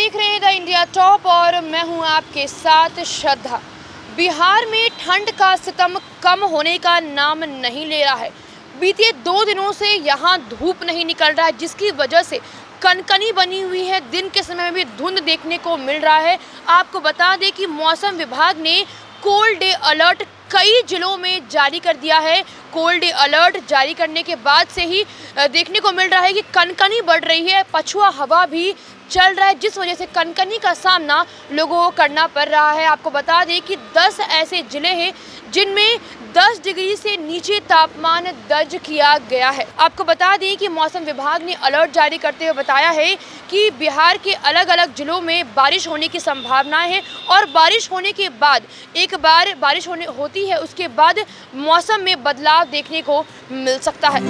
India top और मैं हूँ आपके साथ श्रद्धा। बिहार में ठंड का सितम कम होने का नाम नहीं ले रहा है। बीते दो दिनों से यहाँ धूप नहीं निकल रहा है, जिसकी वजह से कनकनी बनी हुई है। दिन के समय में भी धुंध देखने को मिल रहा है। आपको बता दें कि मौसम विभाग ने कोल्ड डे अलर्ट कई जिलों में जारी कर दिया है। कोल्ड अलर्ट जारी करने के बाद से ही देखने को मिल रहा है कि कनकनी बढ़ रही है। पछुआ हवा भी चल रहा है, जिस वजह से कनकनी का सामना लोगों को करना पड़ रहा है। आपको बता दें कि 10 ऐसे ज़िले हैं जिनमें 10 डिग्री से नीचे तापमान दर्ज किया गया है। आपको बता दें कि मौसम विभाग ने अलर्ट जारी करते हुए बताया है कि बिहार के अलग अलग ज़िलों में बारिश होने की संभावनाएँ हैं और बारिश होने के बाद, एक बार बारिश होने होती है, उसके बाद मौसम में बदलाव देखने को मिल सकता है।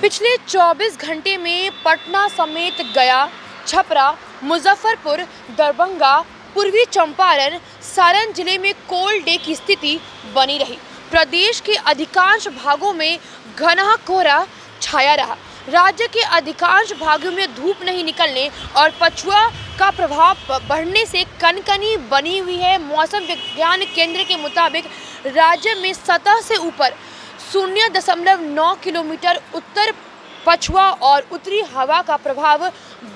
पिछले 24 घंटे में पटना समेत गया, छपरा, मुजफ्फरपुर, दरभंगा, पूर्वी चंपारण, सारण ज़िले में कोल्ड डे की स्थिति बनी रही। प्रदेश के अधिकांश भागों में घना कोहरा छाया रहा। राज्य के अधिकांश भागों में धूप नहीं निकलने और पछुआ का प्रभाव बढ़ने से कनकनी बनी हुई है। मौसम विज्ञान केंद्र के मुताबिक राज्य में सतह से ऊपर शून्य दशमलव नौ किलोमीटर उत्तर पछुआ और उत्तरी हवा का प्रभाव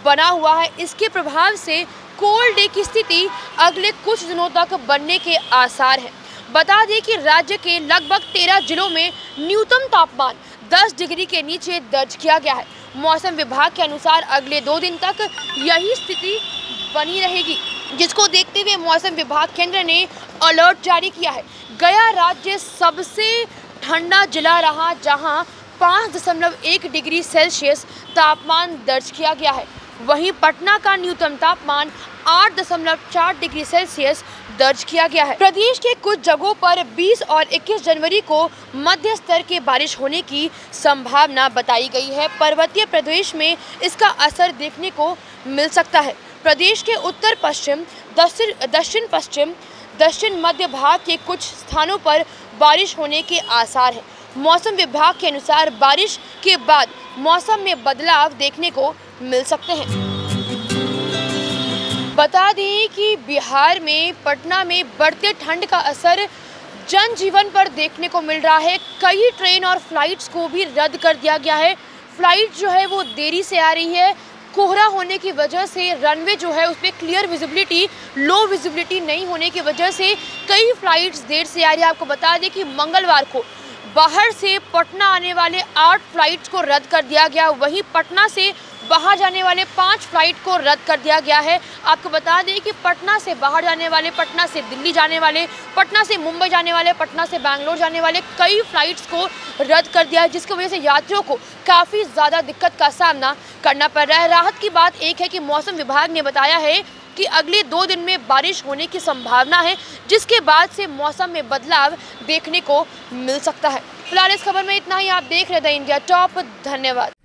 बना हुआ है। इसके प्रभाव से कोल्ड डे की स्थिति अगले कुछ दिनों तक बनने के आसार हैं। बता दें कि राज्य के लगभग तेरह जिलों में न्यूनतम तापमान 10 डिग्री के नीचे दर्ज किया गया है। मौसम विभाग के अनुसार अगले दो दिन तक यही स्थिति बनी रहेगी, जिसको देखते हुए मौसम विभाग केंद्र ने अलर्ट जारी किया है। गया राज्य सबसे ठंडा जिला रहा, जहाँ पाँच दशमलव एक डिग्री सेल्सियस तापमान दर्ज किया गया है। वहीं पटना का न्यूनतम तापमान आठ दशमलव चार डिग्री सेल्सियस दर्ज किया गया है। प्रदेश के कुछ जगहों पर 20 और 21 जनवरी को मध्य स्तर के बारिश होने की संभावना बताई गई है। पर्वतीय प्रदेश में इसका असर देखने को मिल सकता है। प्रदेश के उत्तर पश्चिम, दक्षिण दक्षिण पश्चिम, दक्षिण मध्य भाग के कुछ स्थानों पर बारिश होने के आसार हैं। मौसम विभाग के अनुसार बारिश के बाद मौसम में बदलाव देखने को मिल सकते हैं। बता दें कि बिहार में, पटना में बढ़ते ठंड का असर जनजीवन पर देखने को मिल रहा है। कई ट्रेन और फ्लाइट्स को भी रद्द कर दिया गया है। फ़्लाइट जो है वो देरी से आ रही है। कोहरा होने की वजह से रनवे जो है उसमें क्लियर विजिबिलिटी, लो विजिबिलिटी नहीं होने की वजह से कई फ्लाइट्स देर से आ रही है। आपको बता दें कि मंगलवार को बाहर से पटना आने वाले आठ फ्लाइट्स को रद्द कर दिया गया। वहीं पटना से बाहर जाने वाले पाँच फ़्लाइट को रद्द कर दिया गया है। आपको बता दें कि पटना से बाहर जाने वाले, पटना से दिल्ली जाने वाले, पटना से मुंबई जाने वाले, पटना से बैंगलोर जाने वाले कई फ्लाइट्स को रद्द कर दिया है, जिसकी वजह से यात्रियों को काफ़ी ज़्यादा दिक्कत का सामना करना पड़ रहा है। राहत की बात एक है कि मौसम विभाग ने बताया है कि अगले दो दिन में बारिश होने की संभावना है, जिसके बाद से मौसम में बदलाव देखने को मिल सकता है। फ़िलहाल इस खबर में इतना ही। आप देख रहे थे इंडिया टॉप। धन्यवाद।